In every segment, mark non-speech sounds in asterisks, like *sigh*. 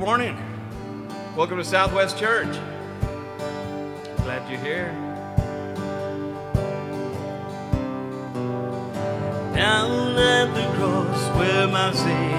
Good morning. Welcome to Southwest Church. Glad you're here. Down at the cross where my Savior.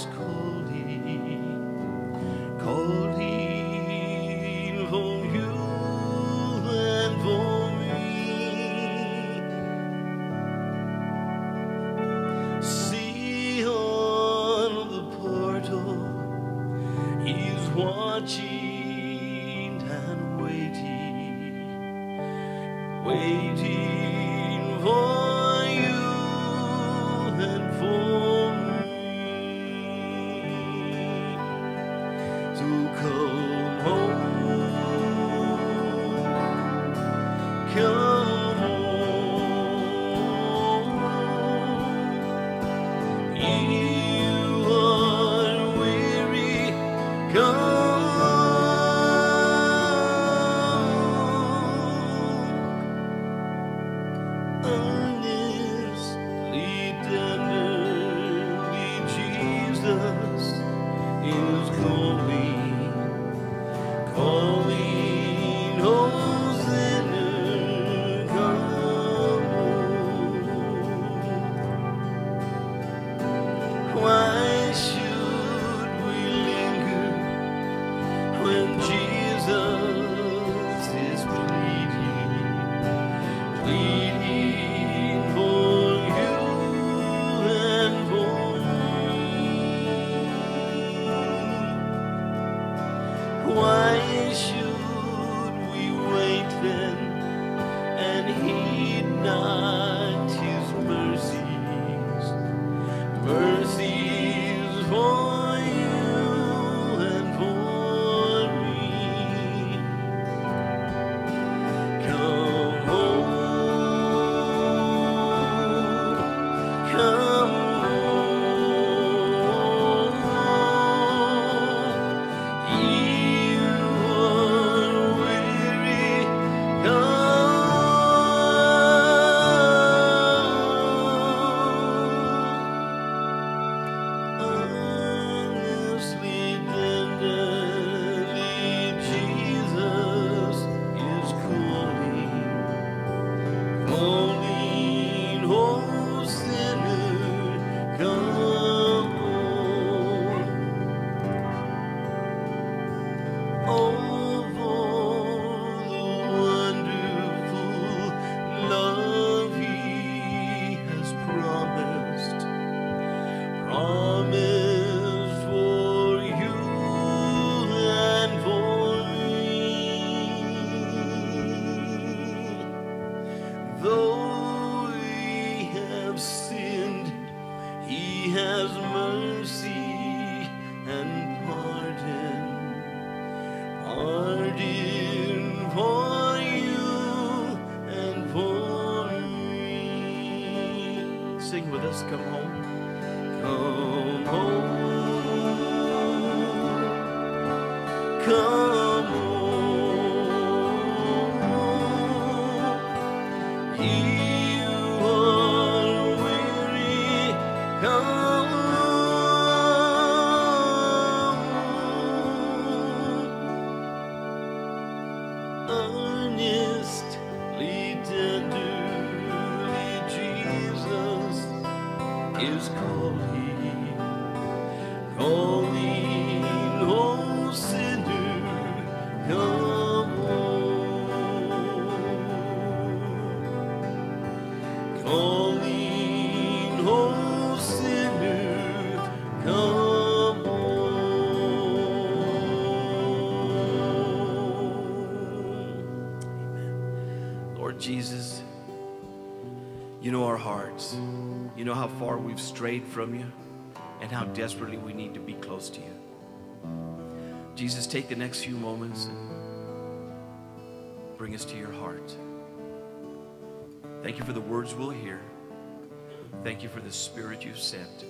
Is has mercy and pardon, pardon for you and for me. Sing with us, come home. Come home, come home. You we've strayed from you and how desperately we need to be close to you. Jesus, take the next few moments and bring us to your heart. Thank you for the words we'll hear. Thank you for the Spirit you've sent.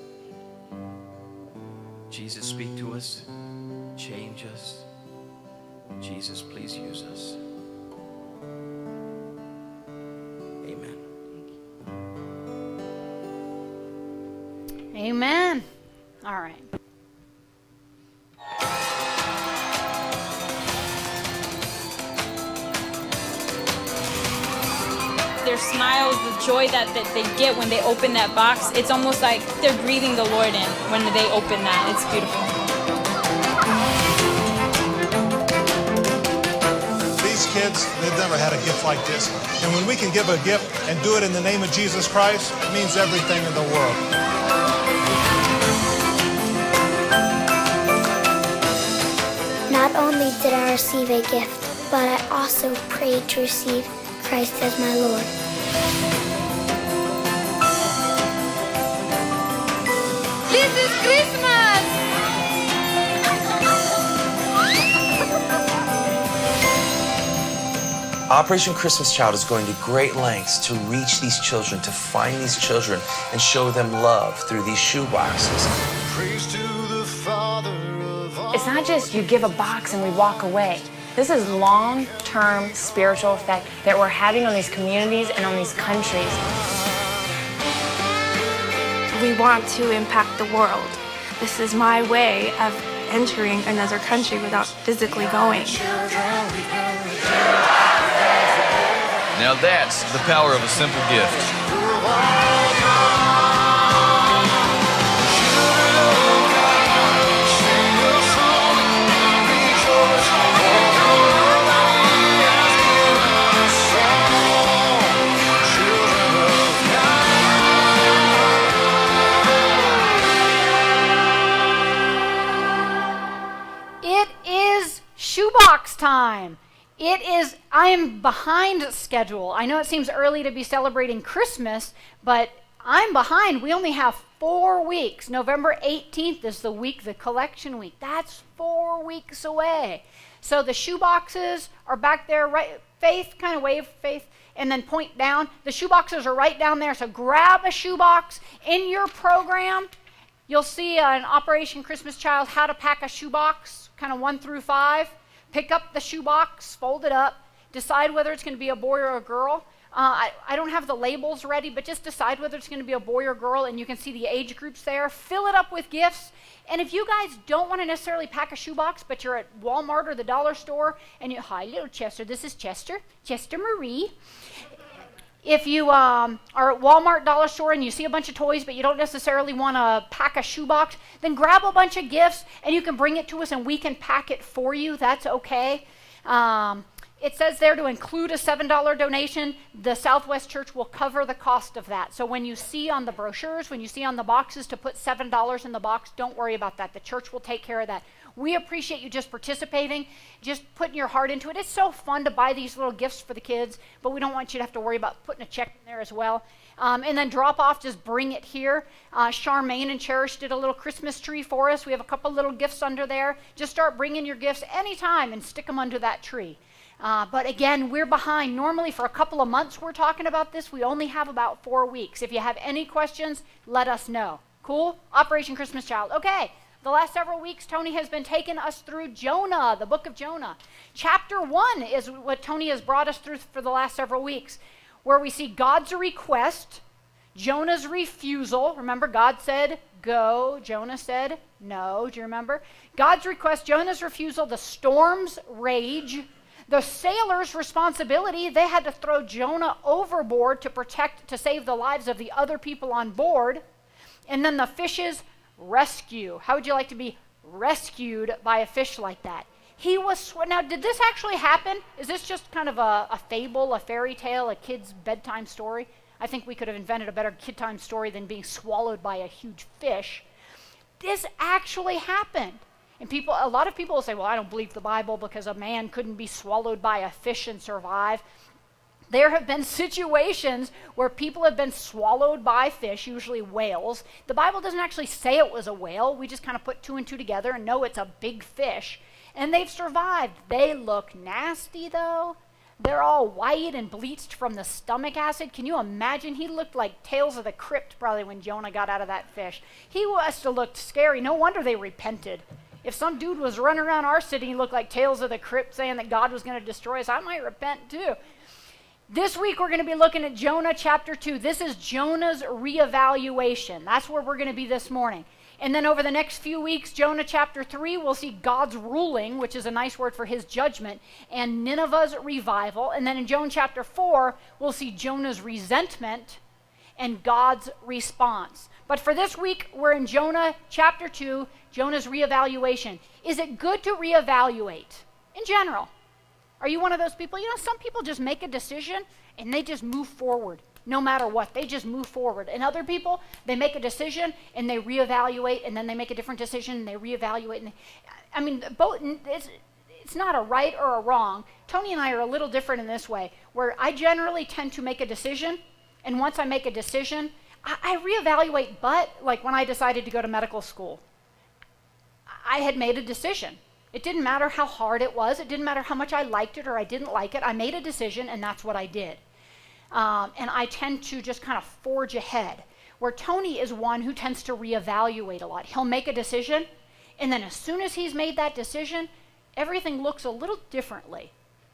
Jesus, speak to us, change us. Jesus, please use us. Joy that, that they get when they open that box, it's almost like they're breathing the Lord in when they open that. It's beautiful. These kids, they've never had a gift like this. And when we can give a gift and do it in the name of Jesus Christ, it means everything in the world. Not only did I receive a gift, but I also prayed to receive Christ as my Lord. Christmas! Operation Christmas Child is going to great lengths to reach these children, to find these children, and show them love through these shoe boxes. Praise to the Father of all. It's not just you give a box and we walk away. This is long term spiritual effect that we're having on these communities and on these countries. We want to impact the world. This is my way of entering another country without physically going. Now that's the power of a simple gift. Time. It is, I am behind schedule. I know it seems early to be celebrating Christmas, but I'm behind. We only have four weeks. November 18th is the week, the collection week. That's four weeks away. So the shoe boxes are back there, right? Faith, kind of wave, faith, and then point down. The shoe boxes are right down there. So grab a shoebox in your program. You'll see an Operation Christmas Child how to pack a shoebox, kind of one through five. Pick up the shoebox, fold it up, decide whether it's going to be a boy or a girl. Uh, I, I don't have the labels ready, but just decide whether it's going to be a boy or girl, and you can see the age groups there. Fill it up with gifts. And if you guys don't want to necessarily pack a shoebox, but you're at Walmart or the dollar store, and you, hi, little Chester, this is Chester, Chester Marie. If you um, are at Walmart, dollar store, and you see a bunch of toys, but you don't necessarily want to pack a shoebox, then grab a bunch of gifts and you can bring it to us and we can pack it for you. That's okay. Um, it says there to include a $7 donation. The Southwest Church will cover the cost of that. So when you see on the brochures, when you see on the boxes to put $7 in the box, don't worry about that. The church will take care of that. We appreciate you just participating, just putting your heart into it. It's so fun to buy these little gifts for the kids, but we don't want you to have to worry about putting a check in there as well. Um, and then drop off, just bring it here. Uh, Charmaine and Cherish did a little Christmas tree for us. We have a couple little gifts under there. Just start bringing your gifts anytime and stick them under that tree. Uh, but again, we're behind. Normally, for a couple of months, we're talking about this. We only have about four weeks. If you have any questions, let us know. Cool? Operation Christmas Child. Okay. The last several weeks, Tony has been taking us through Jonah, the book of Jonah. Chapter one is what Tony has brought us through for the last several weeks, where we see God's request, Jonah's refusal. Remember, God said, go. Jonah said, no. Do you remember? God's request, Jonah's refusal, the storm's rage, the sailors' responsibility, they had to throw Jonah overboard to protect, to save the lives of the other people on board. And then the fish's rescue. How would you like to be rescued by a fish like that? He was, now did this actually happen? Is this just kind of a, a fable, a fairy tale, a kid's bedtime story? I think we could have invented a better kid time story than being swallowed by a huge fish. This actually happened. And people, a lot of people will say, well, I don't believe the Bible because a man couldn't be swallowed by a fish and survive. There have been situations where people have been swallowed by fish, usually whales. The Bible doesn't actually say it was a whale. We just kind of put two and two together and know it's a big fish. And they've survived. They look nasty, though. They're all white and bleached from the stomach acid. Can you imagine? He looked like Tales of the Crypt probably when Jonah got out of that fish. He must have looked scary. No wonder they repented. If some dude was running around our city and looked like Tales of the Crypt saying that God was going to destroy us, I might repent too. This week we're going to be looking at Jonah chapter 2. This is Jonah's reevaluation. That's where we're going to be this morning. And then over the next few weeks, Jonah chapter 3, we'll see God's ruling, which is a nice word for his judgment, and Nineveh's revival. And then in Jonah chapter 4, we'll see Jonah's resentment and God's response. But for this week, we're in Jonah chapter 2, Jonah's reevaluation. Is it good to reevaluate in general? Are you one of those people? You know, some people just make a decision and they just move forward no matter what. They just move forward. And other people, they make a decision and they reevaluate and then they make a different decision and they reevaluate. And they, I mean, both, it's, it's not a right or a wrong. Tony and I are a little different in this way, where I generally tend to make a decision, and once I make a decision, I, I reevaluate. But like when I decided to go to medical school, I had made a decision. It didn't matter how hard it was. It didn't matter how much I liked it or I didn't like it. I made a decision, and that's what I did. Um, and I tend to just kind of forge ahead. Where Tony is one who tends to reevaluate a lot. He'll make a decision, and then as soon as he's made that decision, everything looks a little differently.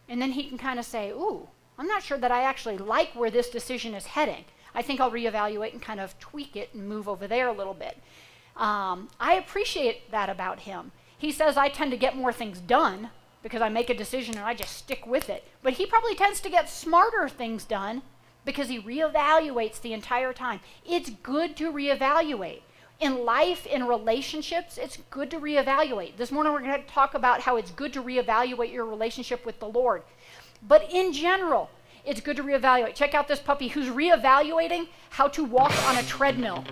And then he can kind of say, Ooh, I'm not sure that I actually like where this decision is heading. I think I'll reevaluate and kind of tweak it and move over there a little bit. Um, I appreciate that about him. He says I tend to get more things done because I make a decision and I just stick with it. But he probably tends to get smarter things done because he reevaluates the entire time. It's good to reevaluate. In life, in relationships, it's good to reevaluate. This morning we're going to talk about how it's good to reevaluate your relationship with the Lord. But in general, it's good to reevaluate. Check out this puppy who's reevaluating how to walk on a treadmill.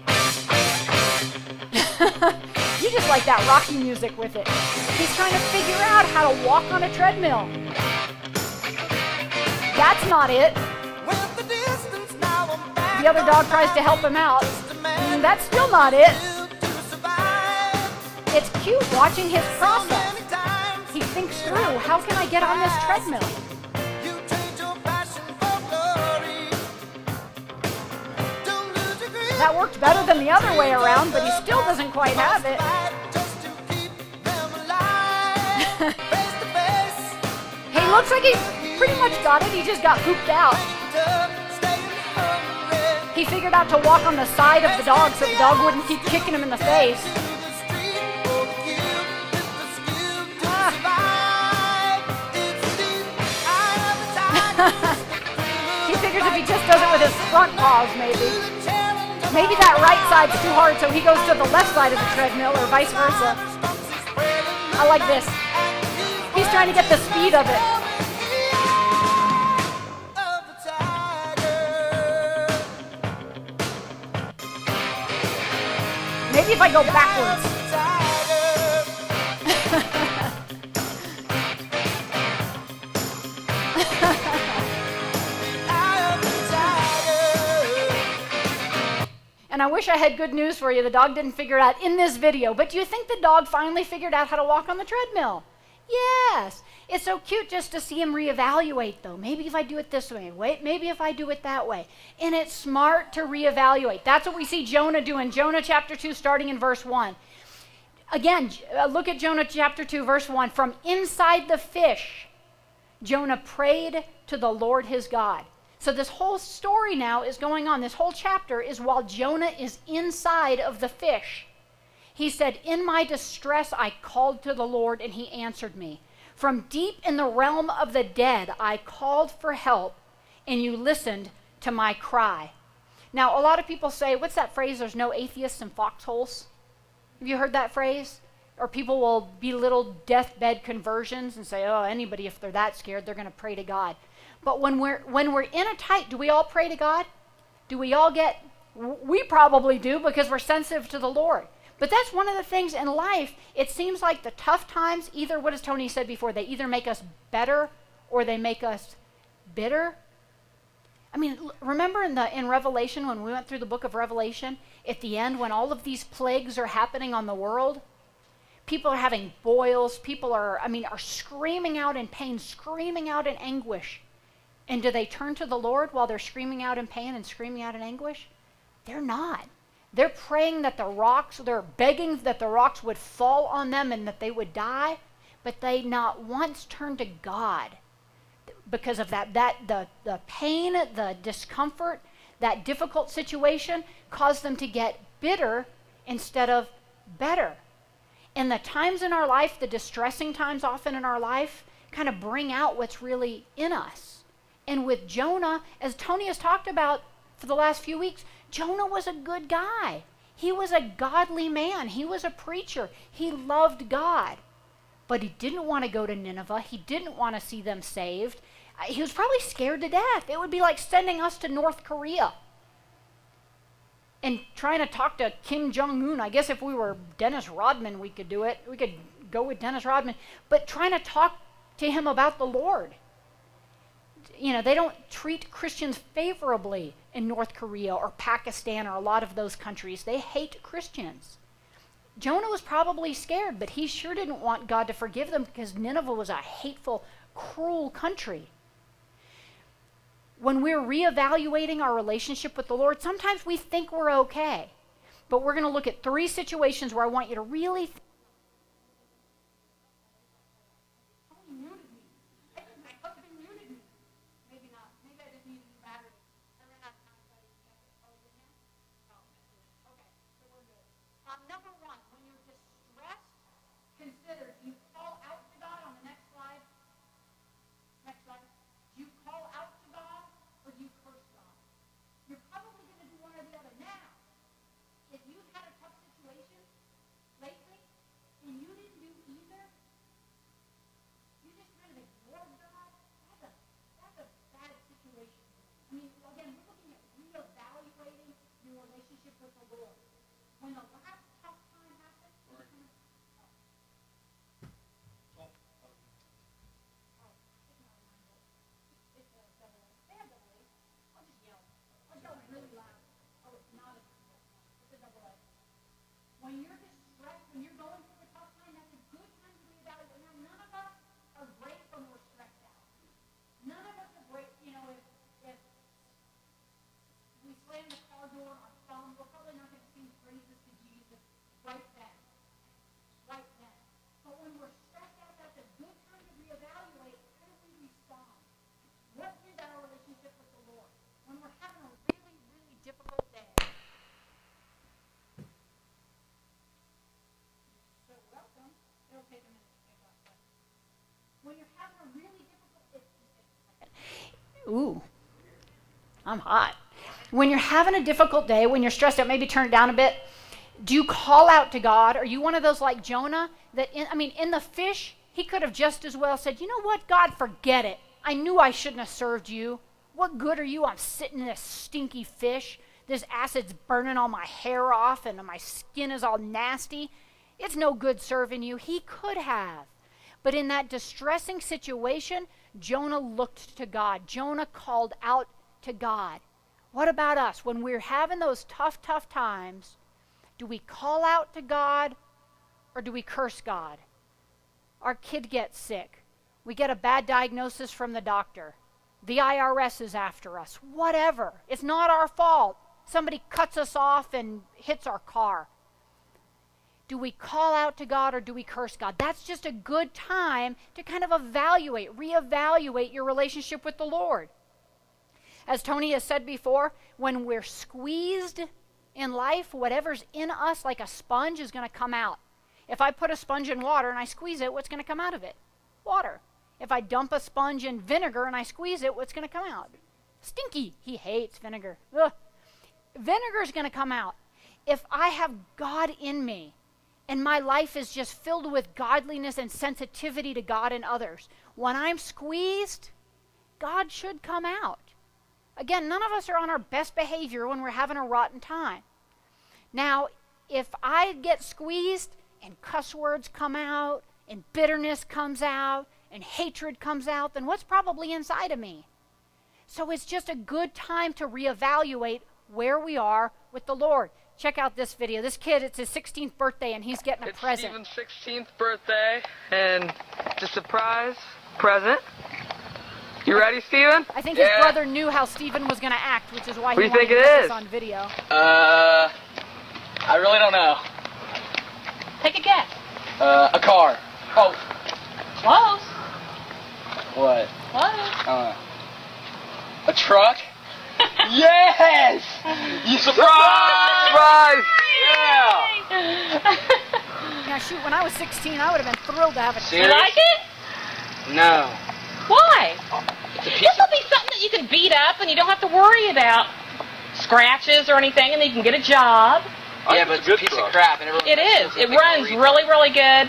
*laughs* you just like that rocky music with it. He's trying to figure out how to walk on a treadmill. That's not it. The other dog tries to help him out. Mm, that's still not it. It's cute watching his process. He thinks through, how can I get on this treadmill? That worked better than the other way around, but he still doesn't quite have it. *laughs* he looks like he pretty much got it. He just got pooped out. He figured out to walk on the side of the dog so the dog wouldn't keep kicking him in the face. *laughs* he figures if he just does it with his front paws, maybe. Maybe that right side's too hard, so he goes to the left side of the treadmill, or vice versa. I like this. He's trying to get the speed of it. Maybe if I go backwards. And I wish I had good news for you. The dog didn't figure it out in this video. But do you think the dog finally figured out how to walk on the treadmill? Yes. It's so cute just to see him reevaluate, though. Maybe if I do it this way, wait, maybe if I do it that way. And it's smart to reevaluate. That's what we see Jonah doing. Jonah chapter 2, starting in verse 1. Again, uh, look at Jonah chapter 2, verse 1. From inside the fish, Jonah prayed to the Lord his God. So, this whole story now is going on. This whole chapter is while Jonah is inside of the fish. He said, In my distress, I called to the Lord, and he answered me. From deep in the realm of the dead, I called for help, and you listened to my cry. Now, a lot of people say, What's that phrase? There's no atheists in foxholes. Have you heard that phrase? Or people will belittle deathbed conversions and say, Oh, anybody, if they're that scared, they're going to pray to God. But when we're when we're in a tight, do we all pray to God? Do we all get we probably do because we're sensitive to the Lord. But that's one of the things in life. It seems like the tough times, either what has Tony said before, they either make us better or they make us bitter. I mean, remember in the in Revelation when we went through the book of Revelation, at the end when all of these plagues are happening on the world, people are having boils, people are I mean are screaming out in pain, screaming out in anguish. And do they turn to the Lord while they're screaming out in pain and screaming out in anguish? They're not. They're praying that the rocks, they're begging that the rocks would fall on them and that they would die, but they not once turn to God because of that. That the, the pain, the discomfort, that difficult situation caused them to get bitter instead of better. And the times in our life, the distressing times often in our life, kind of bring out what's really in us. And with Jonah, as Tony has talked about for the last few weeks, Jonah was a good guy. He was a godly man. He was a preacher. He loved God. But he didn't want to go to Nineveh. He didn't want to see them saved. Uh, He was probably scared to death. It would be like sending us to North Korea and trying to talk to Kim Jong Un. I guess if we were Dennis Rodman, we could do it. We could go with Dennis Rodman. But trying to talk to him about the Lord. You know, they don't treat Christians favorably in North Korea or Pakistan or a lot of those countries. They hate Christians. Jonah was probably scared, but he sure didn't want God to forgive them because Nineveh was a hateful, cruel country. When we're reevaluating our relationship with the Lord, sometimes we think we're okay. But we're going to look at three situations where I want you to really think. Number one, when you're distressed, consider do you call out to God on the next slide? Next slide. Do you call out to God or do you curse God? You're probably going to do one or the other. Now, if you've had a tough situation lately and you didn't do either, you just kind of ignored God, that's a, that's a bad situation. I mean, again, we're looking at reevaluating your relationship with the Lord. When the last tough time happened, you kind of When you're distressed, when you're going through a tough time, that's a good time to reevaluate. Now, none of us are great when we're stressed out. None of us are great, you know, if, if we slam the car door on our phone, we're probably not going to sing praises to Jesus right then. Right then. But when we're stressed out, that's a good time to reevaluate how do we respond. What is our relationship with the Lord? When we're having a really, really difficult day. So welcome. It'll take a minute to pick up. But Ooh. I'm hot. When you're having a difficult day, when you're stressed out, maybe turn it down a bit. Do you call out to God? Are you one of those like Jonah that in, I mean in the fish, he could have just as well said, "You know what? God, forget it. I knew I shouldn't have served you. What good are you? I'm sitting in this stinky fish. This acid's burning all my hair off and my skin is all nasty. It's no good serving you." He could have. But in that distressing situation, Jonah looked to God. Jonah called out to God. What about us? When we're having those tough, tough times, do we call out to God or do we curse God? Our kid gets sick. We get a bad diagnosis from the doctor. The IRS is after us. Whatever. It's not our fault. Somebody cuts us off and hits our car. Do we call out to God or do we curse God? That's just a good time to kind of evaluate, reevaluate your relationship with the Lord. As Tony has said before, when we're squeezed in life, whatever's in us like a sponge is going to come out. If I put a sponge in water and I squeeze it, what's going to come out of it? Water. If I dump a sponge in vinegar and I squeeze it, what's going to come out? Stinky. He hates vinegar. Vinegar is going to come out. If I have God in me and my life is just filled with godliness and sensitivity to God and others, when I'm squeezed, God should come out. Again, none of us are on our best behavior when we're having a rotten time. Now, if I get squeezed and cuss words come out, and bitterness comes out, and hatred comes out, then what's probably inside of me? So it's just a good time to reevaluate where we are with the Lord. Check out this video. This kid, it's his 16th birthday, and he's getting a It's present. Steven's 16th birthday, and it's a surprise present. You ready, Steven? I think yeah. his brother knew how Stephen was going to act, which is why What he do you think wanted to it get this on video. Uh, I really don't know. Take a guess. Uh, a car. Oh, Close. what? Close. Uh, a truck? Yes! You *laughs* surprise! Surprise! Yeah! Now, shoot, when I was 16, I would have been thrilled to have a You like it? No. Why? This will be something that you can beat up and you don't have to worry about scratches or anything, and then you can get a job. Yeah, but it's a piece of crap. And It is. It runs really, really good.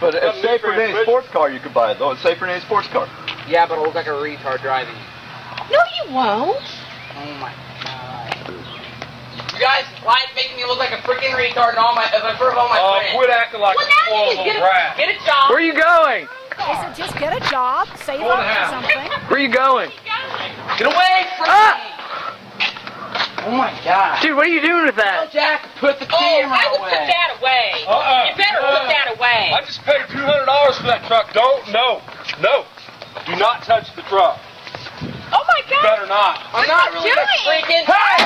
But it's safer than a sports car. You could buy it though. It's safer than a sports car. Yeah, but it'll look like a retard driving. No, you won't. Oh my god. You guys, why is making me look like a freaking retard and all my, in front of all my Oh, friends? quit acting like Well, a now you spoiled get little a, get a job. Where are you going? They said just get a job, save Go up to for something. Where are you going? Get away from ah! me! Oh my god. Dude, what are you doing with that? Jack, put the Oh, camera I would away. put that away. Uh-uh. You better put Uh-uh. that away. I just paid two hundred dollars for that truck. Don't no no. Do not touch the truck. Oh my You God. better not. I'm not really doing? a freaking. Hey!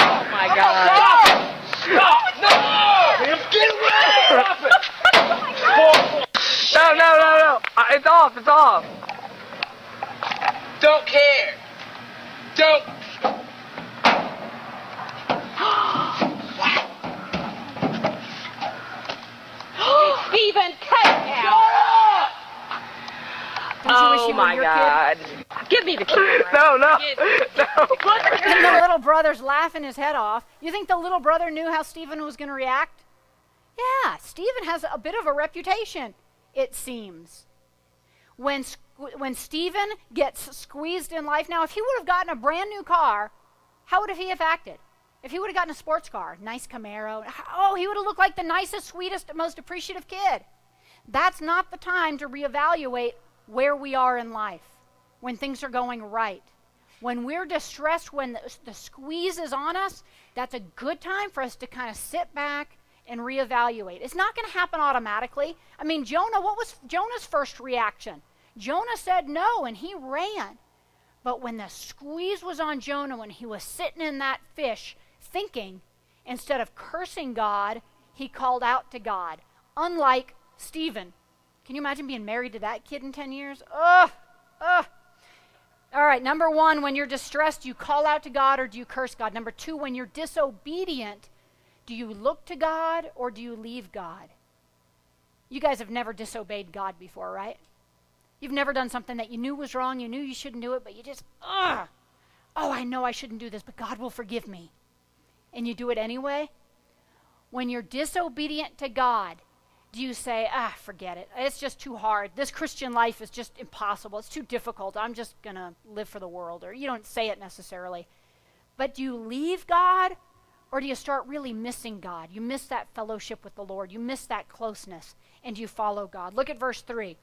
Oh my god. Stop! Stop! No! Get away! Stop it! No, no, no, no. Uh, It's off, it's off. Don't care. Don't. *gasps* Stephen, cut it out. Don't you wish Oh my your God. Give me the camera. No, no, Get- no. kid? And the little brother's laughing his head off. You think the little brother knew how Stephen was going to react? Yeah, Stephen has a bit of a reputation, it seems. When, squ- when Stephen gets squeezed in life, now, if he would have gotten a brand new car, how would he have acted? If he would have gotten a sports car, nice Camaro, oh, he would have looked like the nicest, sweetest, most appreciative kid. That's not the time to reevaluate where we are in life when things are going right. When we're distressed, when the, the squeeze is on us, that's a good time for us to kind of sit back and reevaluate. It's not going to happen automatically. I mean, Jonah, what was Jonah's first reaction? Jonah said no and he ran. But when the squeeze was on Jonah, when he was sitting in that fish thinking, instead of cursing God, he called out to God. Unlike Stephen. Can you imagine being married to that kid in 10 years? Ugh, ugh. All right, number one, when you're distressed, you call out to God or do you curse God? Number two, when you're disobedient, do you look to God or do you leave God? You guys have never disobeyed God before, right? You've never done something that you knew was wrong, you knew you shouldn't do it, but you just, ugh, oh, I know I shouldn't do this, but God will forgive me. And you do it anyway? When you're disobedient to God, do you say, ah, forget it? It's just too hard. This Christian life is just impossible. It's too difficult. I'm just going to live for the world. Or you don't say it necessarily. But do you leave God or do you start really missing God? You miss that fellowship with the Lord. You miss that closeness and you follow God. Look at verse 3.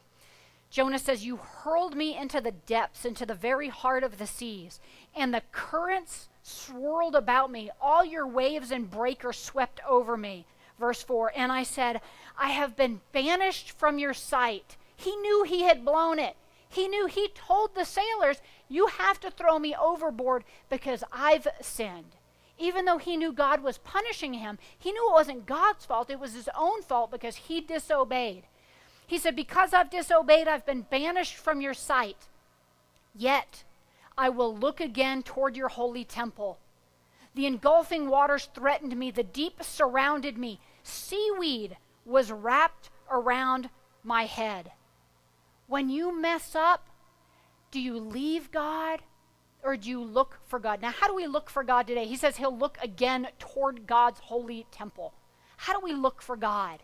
Jonah says, You hurled me into the depths, into the very heart of the seas, and the currents swirled about me. All your waves and breakers swept over me. Verse 4 And I said, I have been banished from your sight. He knew he had blown it. He knew he told the sailors, You have to throw me overboard because I've sinned. Even though he knew God was punishing him, he knew it wasn't God's fault, it was his own fault because he disobeyed. He said, Because I've disobeyed, I've been banished from your sight. Yet I will look again toward your holy temple. The engulfing waters threatened me, the deep surrounded me. Seaweed was wrapped around my head. When you mess up, do you leave God or do you look for God? Now, how do we look for God today? He says he'll look again toward God's holy temple. How do we look for God?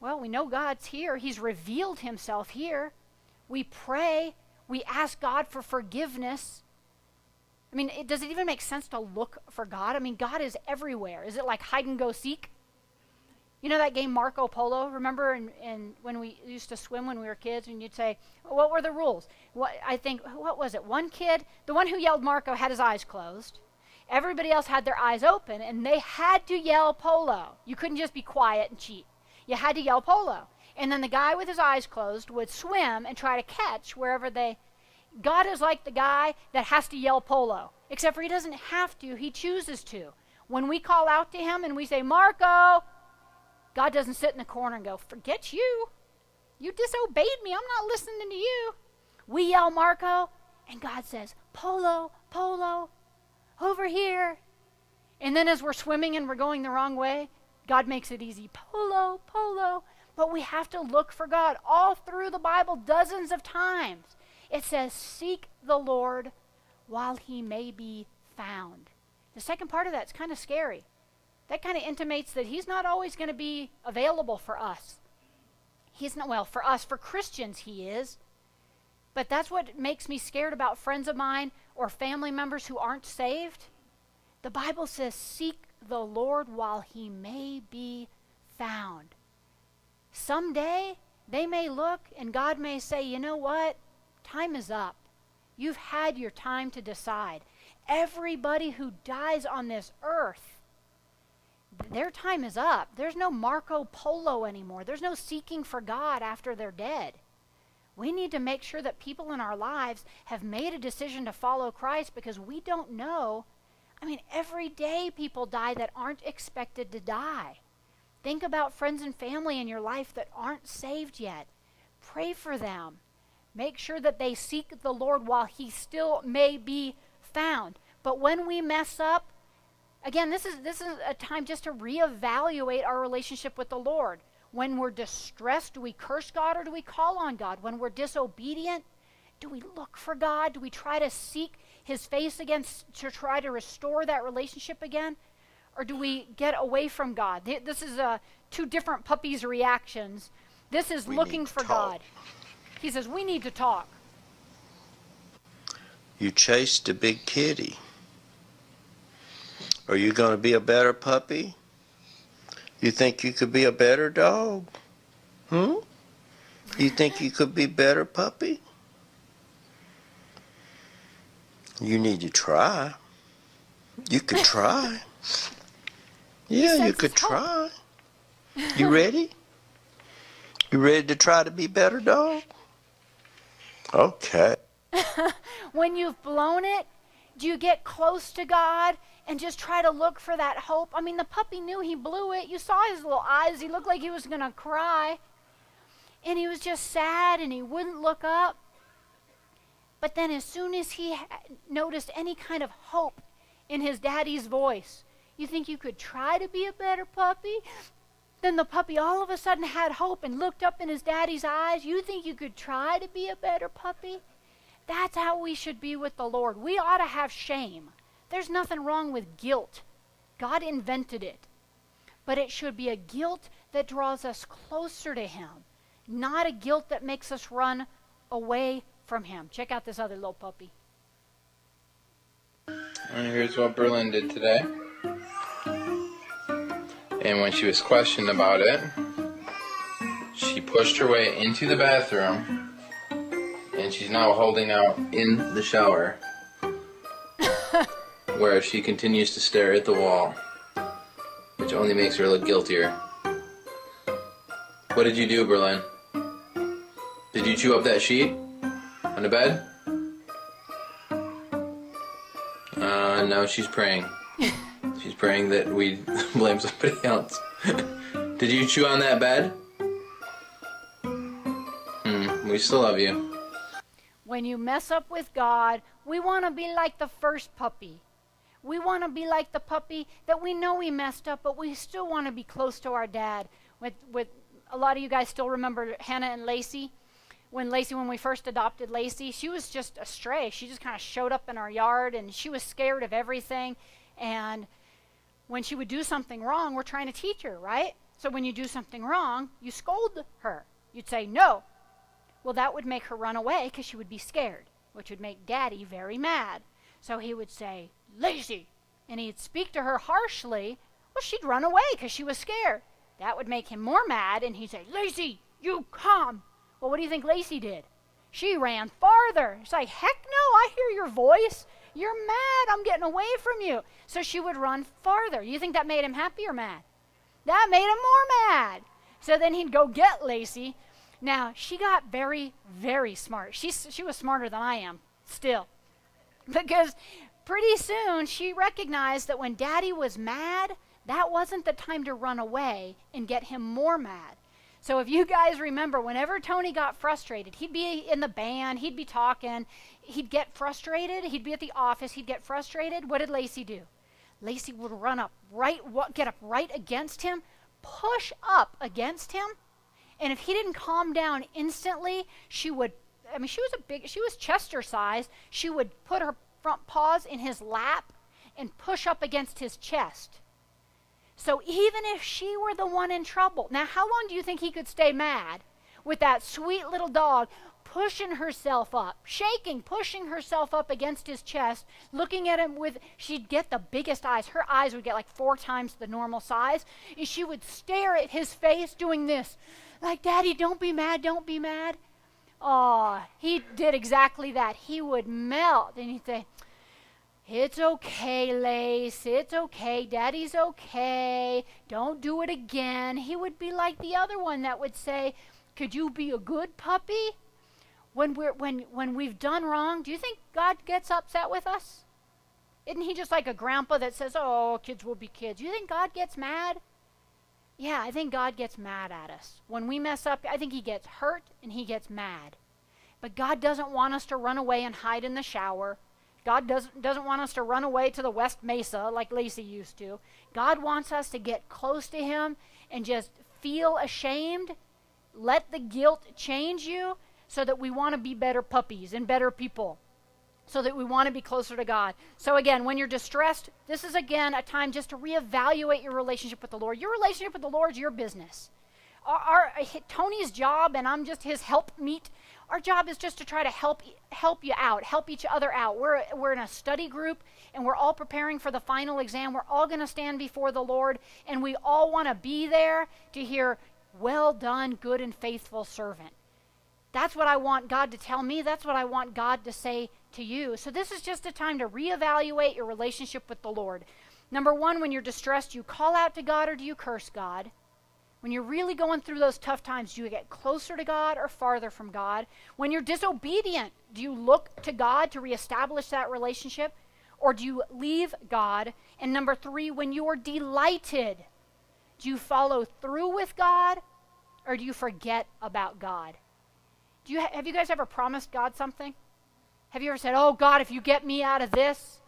Well, we know God's here. He's revealed himself here. We pray. We ask God for forgiveness. I mean, it, does it even make sense to look for God? I mean, God is everywhere. Is it like hide and go seek? You know that game Marco Polo? Remember in, in when we used to swim when we were kids, and you'd say, "What were the rules?" What I think, what was it? One kid, the one who yelled Marco, had his eyes closed. Everybody else had their eyes open, and they had to yell polo. You couldn't just be quiet and cheat. You had to yell polo. And then the guy with his eyes closed would swim and try to catch wherever they. God is like the guy that has to yell polo, except for he doesn't have to, he chooses to. When we call out to him and we say, Marco, God doesn't sit in the corner and go, Forget you. You disobeyed me. I'm not listening to you. We yell Marco, and God says, Polo, polo, over here. And then as we're swimming and we're going the wrong way, God makes it easy. Polo, polo. But we have to look for God all through the Bible, dozens of times. It says, Seek the Lord while he may be found. The second part of that's kind of scary. That kind of intimates that he's not always going to be available for us. He's not, well, for us, for Christians, he is. But that's what makes me scared about friends of mine or family members who aren't saved. The Bible says, Seek the Lord while he may be found. Someday they may look and God may say, You know what? Time is up. You've had your time to decide. Everybody who dies on this earth, their time is up. There's no Marco Polo anymore. There's no seeking for God after they're dead. We need to make sure that people in our lives have made a decision to follow Christ because we don't know. I mean, every day people die that aren't expected to die. Think about friends and family in your life that aren't saved yet. Pray for them. Make sure that they seek the Lord while he still may be found. But when we mess up, again, this is this is a time just to reevaluate our relationship with the Lord. When we're distressed, do we curse God or do we call on God? When we're disobedient, do we look for God? Do we try to seek his face again to try to restore that relationship again? Or do we get away from God? This is uh, two different puppies' reactions. This is We looking for. God. He says, We need to talk. You chased a big kitty. Are you going to be a better puppy? You think you could be a better dog? Hmm? You think you could be better puppy? You need to try. You could try. Yeah, you could try. You ready? You ready to try to be better dog? Okay. *laughs* when you've blown it, do you get close to God and just try to look for that hope? I mean, the puppy knew he blew it. You saw his little eyes. He looked like he was going to cry. And he was just sad and he wouldn't look up. But then, as soon as he noticed any kind of hope in his daddy's voice, you think you could try to be a better puppy? Then the puppy all of a sudden had hope and looked up in his daddy's eyes. You think you could try to be a better puppy? That's how we should be with the Lord. We ought to have shame. There's nothing wrong with guilt. God invented it. But it should be a guilt that draws us closer to Him, not a guilt that makes us run away from Him. Check out this other little puppy. And here's what Berlin did today. And when she was questioned about it, she pushed her way into the bathroom and she's now holding out in the shower where she continues to stare at the wall, which only makes her look guiltier. What did you do, Berlin? Did you chew up that sheet on the bed? Uh, no, she's praying. *laughs* She's praying that we *laughs* blame somebody else. *laughs* Did you chew on that bed? Hmm, we still love you. When you mess up with God, we want to be like the first puppy. We want to be like the puppy that we know we messed up, but we still want to be close to our dad. With, with a lot of you guys still remember Hannah and Lacey. When Lacey, when we first adopted Lacey, she was just a stray. She just kind of showed up in our yard, and she was scared of everything. And when she would do something wrong, we're trying to teach her, right? So when you do something wrong, you scold her. You'd say, no. Well, that would make her run away because she would be scared, which would make Daddy very mad. So he would say, Lacey. And he'd speak to her harshly. Well, she'd run away because she was scared. That would make him more mad, and he'd say, Lacey, you come. Well, what do you think Lacey did? She ran farther. It's like, heck no, I hear your voice. You're mad. I'm getting away from you. So she would run farther. You think that made him happy or mad? That made him more mad. So then he'd go get Lacey. Now, she got very, very smart. She, she was smarter than I am, still. *laughs* Because pretty soon she recognized that when daddy was mad, that wasn't the time to run away and get him more mad. So if you guys remember, whenever Tony got frustrated, he'd be in the band, he'd be talking, he'd get frustrated, he'd be at the office, he'd get frustrated. What did Lacey do? Lacey would run up right, get up right against him, push up against him. And if he didn't calm down instantly, she would I mean, she was a big, she was Chester size. She would put her front paws in his lap and push up against his chest. So even if she were the one in trouble, now how long do you think he could stay mad with that sweet little dog pushing herself up, shaking, pushing herself up against his chest, looking at him with, she'd get the biggest eyes. Her eyes would get like four times the normal size. And she would stare at his face doing this, like, Daddy, don't be mad, don't be mad. Oh, he did exactly that. He would melt and he'd say, It's okay, Lace. It's okay. Daddy's okay. Don't do it again. He would be like the other one that would say, Could you be a good puppy? When, we're, when, when we've done wrong, do you think God gets upset with us? Isn't he just like a grandpa that says, Oh, kids will be kids? You think God gets mad? Yeah, I think God gets mad at us. When we mess up, I think He gets hurt and He gets mad. But God doesn't want us to run away and hide in the shower. God doesn't, doesn't want us to run away to the West Mesa like Lacey used to. God wants us to get close to Him and just feel ashamed. Let the guilt change you so that we want to be better puppies and better people so that we want to be closer to God. So, again, when you're distressed, this is again a time just to reevaluate your relationship with the Lord. Your relationship with the Lord is your business. Our, our Tony's job, and I'm just his help meet. Our job is just to try to help help you out, help each other out. We're we're in a study group, and we're all preparing for the final exam. We're all going to stand before the Lord, and we all want to be there to hear, "Well done, good and faithful servant." That's what I want God to tell me. That's what I want God to say to you. So, this is just a time to reevaluate your relationship with the Lord. Number one, when you're distressed, you call out to God or do you curse God? When you're really going through those tough times, do you get closer to God or farther from God? When you're disobedient, do you look to God to reestablish that relationship? Or do you leave God? And number three, when you are delighted, do you follow through with God or do you forget about God? Do you ha- have you guys ever promised God something? Have you ever said, Oh God, if you get me out of this?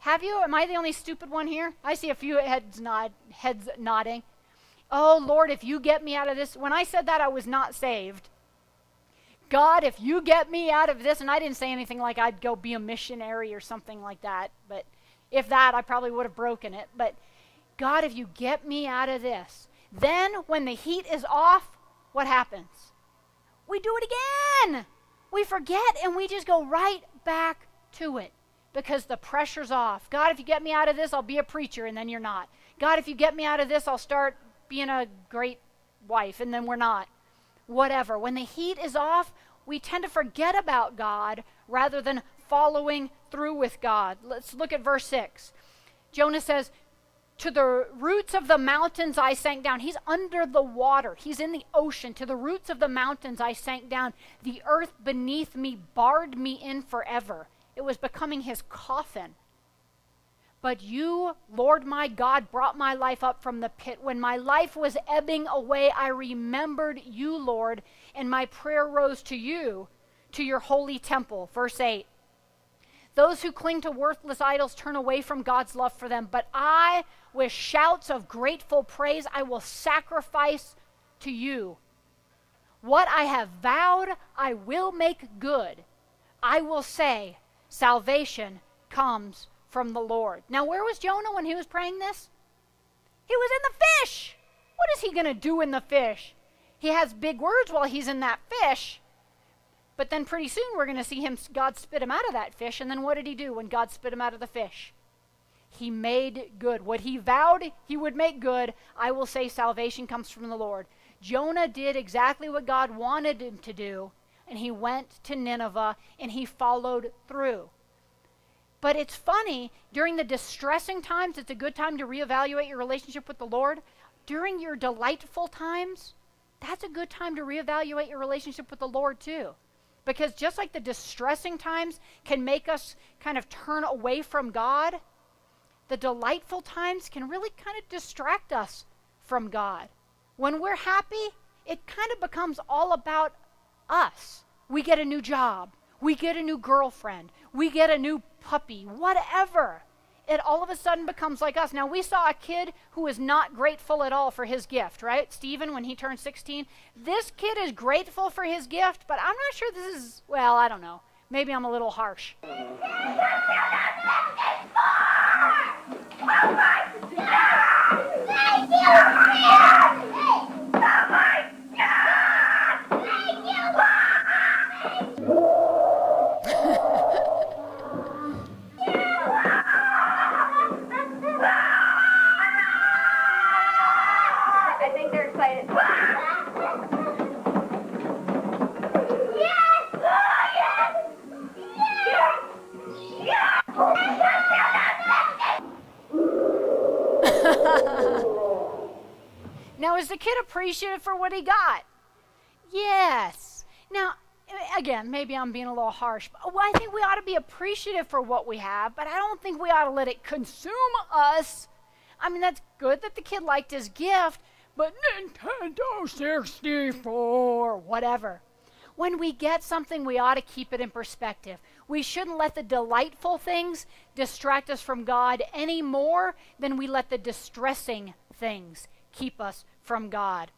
Have you? Am I the only stupid one here? I see a few heads nod heads nodding. Oh Lord, if you get me out of this. When I said that I was not saved. God, if you get me out of this, and I didn't say anything like I'd go be a missionary or something like that, but if that, I probably would have broken it. But God, if you get me out of this, then when the heat is off, what happens? We do it again. We forget and we just go right back to it because the pressure's off. God, if you get me out of this, I'll be a preacher, and then you're not. God, if you get me out of this, I'll start being a great wife, and then we're not. Whatever. When the heat is off, we tend to forget about God rather than following through with God. Let's look at verse 6. Jonah says, to the roots of the mountains I sank down. He's under the water. He's in the ocean. To the roots of the mountains I sank down. The earth beneath me barred me in forever. It was becoming his coffin. But you, Lord my God, brought my life up from the pit. When my life was ebbing away, I remembered you, Lord, and my prayer rose to you, to your holy temple. Verse 8. Those who cling to worthless idols turn away from God's love for them. But I, with shouts of grateful praise, I will sacrifice to you. What I have vowed, I will make good. I will say, Salvation comes from the Lord. Now, where was Jonah when he was praying this? He was in the fish. What is he going to do in the fish? He has big words while he's in that fish. But then pretty soon we're going to see him, God spit him out of that fish. And then what did he do when God spit him out of the fish? He made good. What he vowed he would make good, I will say salvation comes from the Lord. Jonah did exactly what God wanted him to do, and he went to Nineveh and he followed through. But it's funny, during the distressing times, it's a good time to reevaluate your relationship with the Lord. During your delightful times, that's a good time to reevaluate your relationship with the Lord, too. Because just like the distressing times can make us kind of turn away from God, the delightful times can really kind of distract us from God. When we're happy, it kind of becomes all about us. We get a new job, we get a new girlfriend, we get a new puppy, whatever. it all of a sudden becomes like us. Now, we saw a kid who was not grateful at all for his gift, right? Stephen, when he turned 16. This kid is grateful for his gift, but I'm not sure this is, well, I don't know. Maybe I'm a little harsh. Kid appreciative for what he got? Yes. Now, again, maybe I'm being a little harsh. But, I think we ought to be appreciative for what we have, but I don't think we ought to let it consume us. I mean, that's good that the kid liked his gift, but Nintendo 64, whatever. When we get something, we ought to keep it in perspective. We shouldn't let the delightful things distract us from God any more than we let the distressing things keep us from God.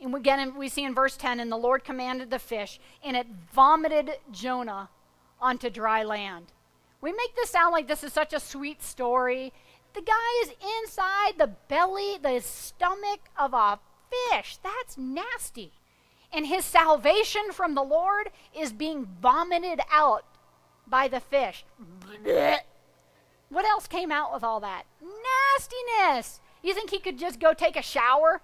And again, we see in verse 10 and the Lord commanded the fish, and it vomited Jonah onto dry land. We make this sound like this is such a sweet story. The guy is inside the belly, the stomach of a fish. That's nasty. And his salvation from the Lord is being vomited out by the fish. What else came out with all that? Nastiness. You think he could just go take a shower?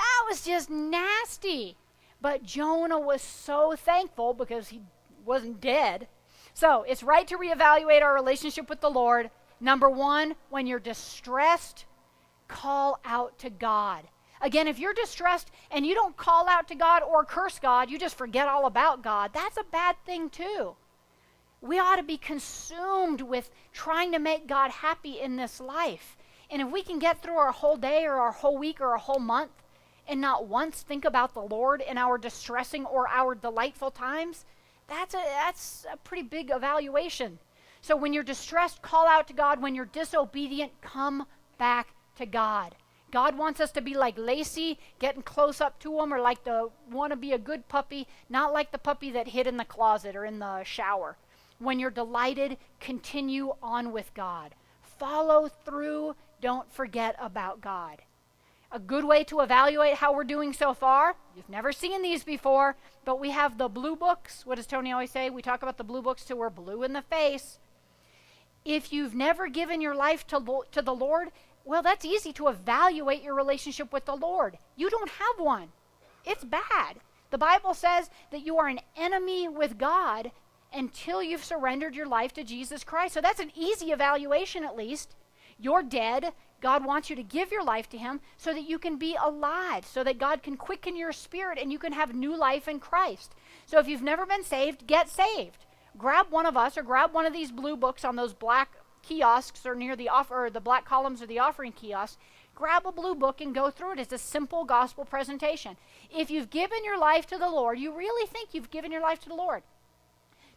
That was just nasty. But Jonah was so thankful because he wasn't dead. So it's right to reevaluate our relationship with the Lord. Number one, when you're distressed, call out to God. Again, if you're distressed and you don't call out to God or curse God, you just forget all about God, that's a bad thing too. We ought to be consumed with trying to make God happy in this life. And if we can get through our whole day or our whole week or our whole month and not once think about the Lord in our distressing or our delightful times, that's a, that's a pretty big evaluation. So when you're distressed, call out to God. When you're disobedient, come back to God. God wants us to be like Lacey, getting close up to Him, or like the want to be a good puppy, not like the puppy that hid in the closet or in the shower. When you're delighted, continue on with God. Follow through. Don't forget about God. A good way to evaluate how we're doing so far, you've never seen these before, but we have the blue books. What does Tony always say? We talk about the blue books till we're blue in the face. If you've never given your life to, to the Lord, well, that's easy to evaluate your relationship with the Lord. You don't have one. It's bad. The Bible says that you are an enemy with God until you've surrendered your life to Jesus Christ. So that's an easy evaluation, at least. You're dead. God wants you to give your life to Him so that you can be alive, so that God can quicken your spirit and you can have new life in Christ. So if you've never been saved, get saved. Grab one of us or grab one of these blue books on those black kiosks or near the offer the black columns or the offering kiosks. Grab a blue book and go through it. It's a simple gospel presentation. If you've given your life to the Lord, you really think you've given your life to the Lord.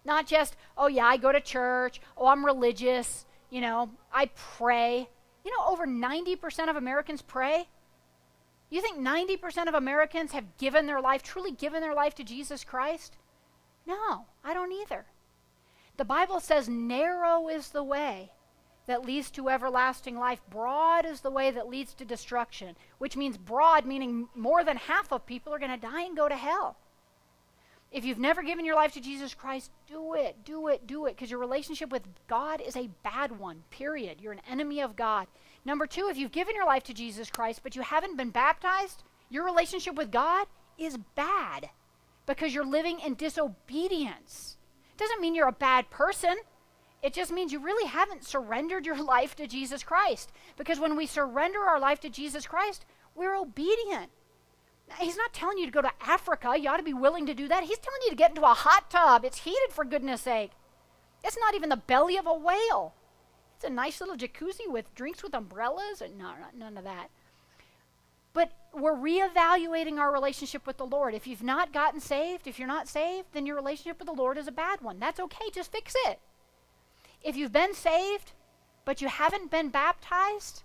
Not just, oh yeah, I go to church, oh, I'm religious, you know, I pray. You know, over 90% of Americans pray. You think 90% of Americans have given their life, truly given their life to Jesus Christ? No, I don't either. The Bible says, narrow is the way that leads to everlasting life. Broad is the way that leads to destruction, which means broad, meaning more than half of people are going to die and go to hell. If you've never given your life to Jesus Christ, do it, do it, do it, because your relationship with God is a bad one, period. You're an enemy of God. Number two, if you've given your life to Jesus Christ, but you haven't been baptized, your relationship with God is bad because you're living in disobedience. Doesn't mean you're a bad person. It just means you really haven't surrendered your *laughs* life to Jesus Christ. Because when we surrender our life to Jesus Christ, we're obedient. He's not telling you to go to Africa. You ought to be willing to do that. He's telling you to get into a hot tub. It's heated, for goodness sake. It's not even the belly of a whale. It's a nice little jacuzzi with drinks with umbrellas. And no, none of that. But we're reevaluating our relationship with the Lord. If you've not gotten saved, if you're not saved, then your relationship with the Lord is a bad one. That's okay. Just fix it. If you've been saved, but you haven't been baptized,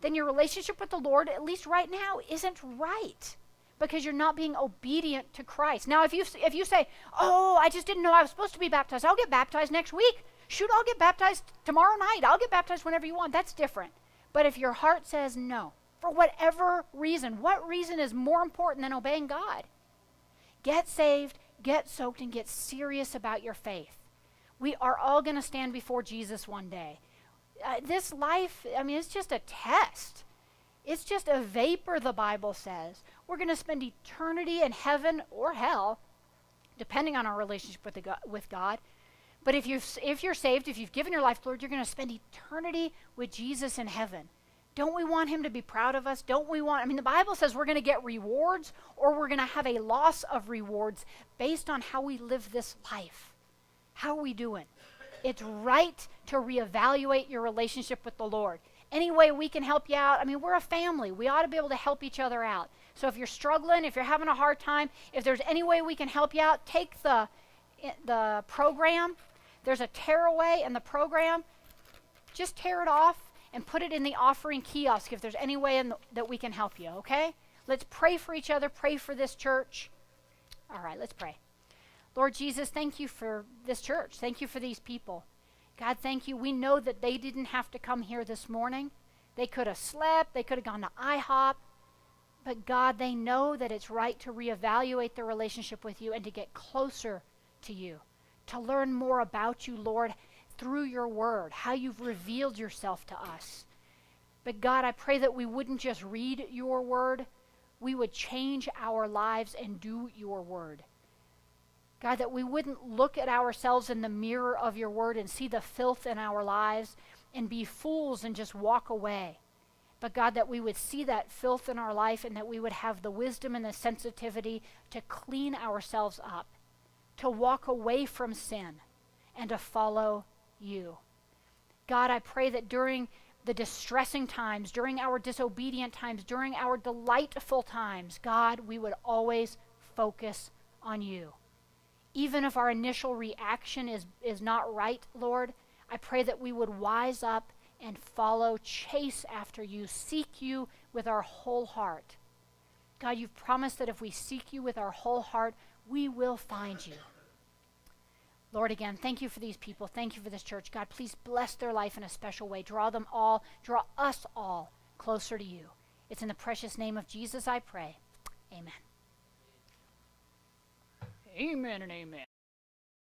then your relationship with the Lord, at least right now, isn't right because you're not being obedient to Christ. Now, if you if you say, "Oh, I just didn't know I was supposed to be baptized. I'll get baptized next week." Shoot, I'll get baptized tomorrow night. I'll get baptized whenever you want. That's different. But if your heart says no, for whatever reason, what reason is more important than obeying God? Get saved, get soaked, and get serious about your faith. We are all going to stand before Jesus one day. Uh, this life, I mean, it's just a test. It's just a vapor, the Bible says. We're going to spend eternity in heaven or hell, depending on our relationship with, God, with God. But if, you if you're saved, if you've given your life to the Lord, you're going to spend eternity with Jesus in heaven. Don't we want him to be proud of us? Don't we want, I mean, the Bible says we're going to get rewards or we're going to have a loss of rewards based on how we live this life. How are we doing? It's right to reevaluate your relationship with the Lord. Any way we can help you out, I mean, we're a family. We ought to be able to help each other out. So if you're struggling, if you're having a hard time, if there's any way we can help you out, take the, the program. There's a tearaway in the program. Just tear it off and put it in the offering kiosk if there's any way the, that we can help you, okay? Let's pray for each other, pray for this church. All right, let's pray. Lord Jesus, thank you for this church. Thank you for these people. God, thank you. We know that they didn't have to come here this morning. They could have slept, they could have gone to IHOP. But God, they know that it's right to reevaluate their relationship with you and to get closer to you, to learn more about you, Lord, through your word, how you've revealed yourself to us. But God, I pray that we wouldn't just read your word, we would change our lives and do your word. God, that we wouldn't look at ourselves in the mirror of your word and see the filth in our lives and be fools and just walk away. But God, that we would see that filth in our life and that we would have the wisdom and the sensitivity to clean ourselves up, to walk away from sin, and to follow you. God, I pray that during the distressing times, during our disobedient times, during our delightful times, God, we would always focus on you. Even if our initial reaction is, is not right, Lord, I pray that we would wise up and follow, chase after you, seek you with our whole heart. God, you've promised that if we seek you with our whole heart, we will find you. Lord, again, thank you for these people. Thank you for this church. God, please bless their life in a special way. Draw them all, draw us all closer to you. It's in the precious name of Jesus I pray. Amen. Amen and amen.